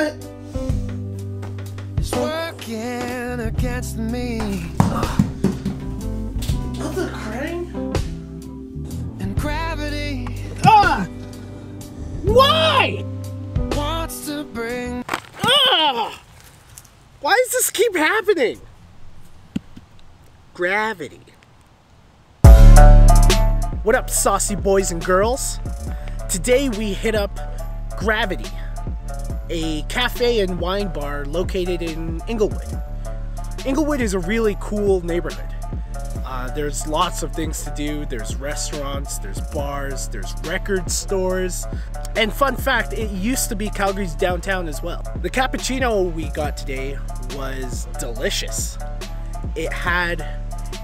What? It's working against me. Mother crane? And gravity Ah! Why? wants to bring Ah! Why does this keep happening? Gravity. What up, saucy boys and girls? Today we hit up Gravity, a cafe and wine bar located in Inglewood. Inglewood is a really cool neighborhood. Uh, there's lots of things to do. There's restaurants, there's bars, there's record stores. And fun fact, it used to be Calgary's downtown as well. The cappuccino we got today was delicious. It had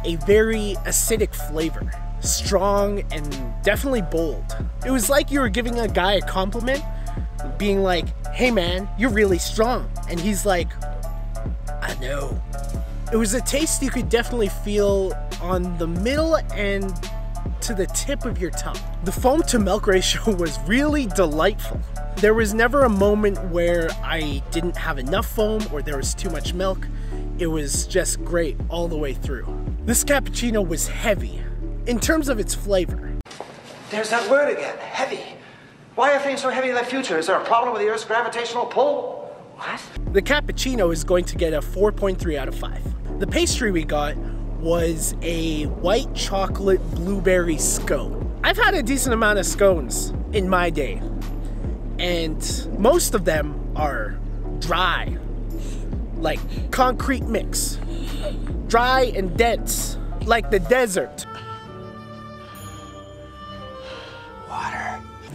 a very acidic flavor, strong and definitely bold. It was like you were giving a guy a compliment, being like, hey man, you're really strong. And he's like, I know. It was a taste you could definitely feel on the middle and to the tip of your tongue. The foam to milk ratio was really delightful. There was never a moment where I didn't have enough foam or there was too much milk. It was just great all the way through. This cappuccino was heavy in terms of its flavor. There's that word again, heavy. Why are things so heavy in the future? Is there a problem with the Earth's gravitational pull? What? The cappuccino is going to get a 4.3 out of 5. The pastry we got was a white chocolate blueberry scone. I've had a decent amount of scones in my day, and most of them are dry, like concrete mix. Dry and dense, like the desert.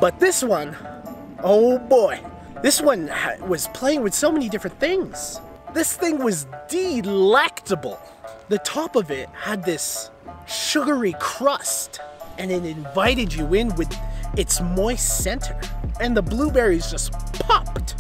But this one, oh boy, this one was playing with so many different things. This thing was delectable. The top of it had this sugary crust, and it invited you in with its moist center. And the blueberries just popped.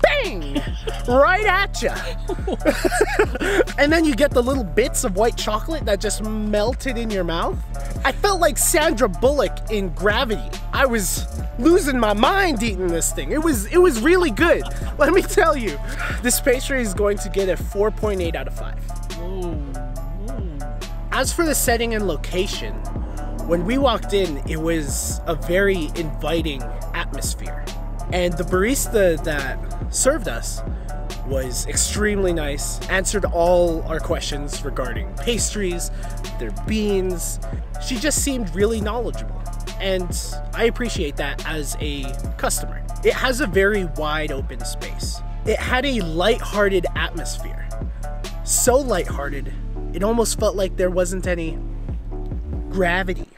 Bang! right at you. and then you get the little bits of white chocolate that just melted in your mouth. I felt like Sandra Bullock in Gravity. I was losing my mind eating this thing. It was it was really good. Let me tell you. This pastry is going to get a 4.8 out of 5. As for the setting and location, when we walked in, it was a very inviting atmosphere. And the barista that served us was extremely nice, answered all our questions regarding pastries, their beans. She just seemed really knowledgeable. And I appreciate that as a customer. It has a very wide open space. It had a light-hearted atmosphere. So light-hearted, it almost felt like there wasn't any gravity.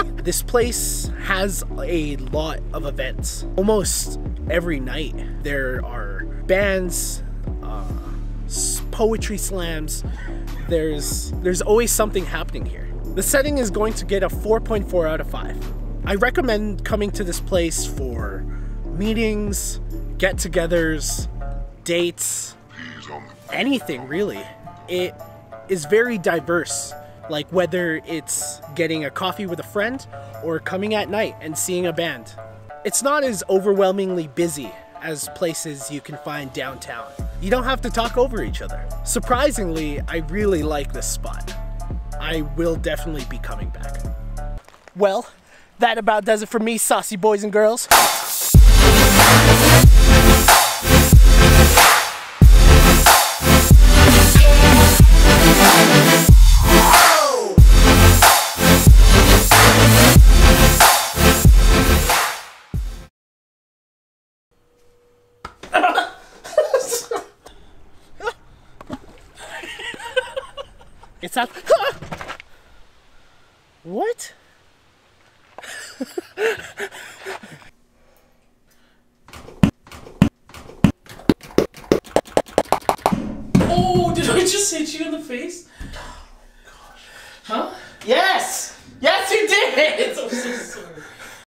this place has a lot of events. Almost every night there are bands, poetry slams. There's there's always something happening here. The setting is going to get a 4.4 out of 5. I recommend coming to this place for meetings, get-togethers, dates, anything really. It is very diverse. Like whether it's getting a coffee with a friend or coming at night and seeing a band. It's not as overwhelmingly busy as places you can find downtown. You don't have to talk over each other. Surprisingly, I really like this spot. I will definitely be coming back. Well, that about does it for me, saucy boys and girls. It's not. Ah! what? oh, did I just hit you in the face? Oh, gosh. Huh? Yes! Yes, you did! I'm so sorry.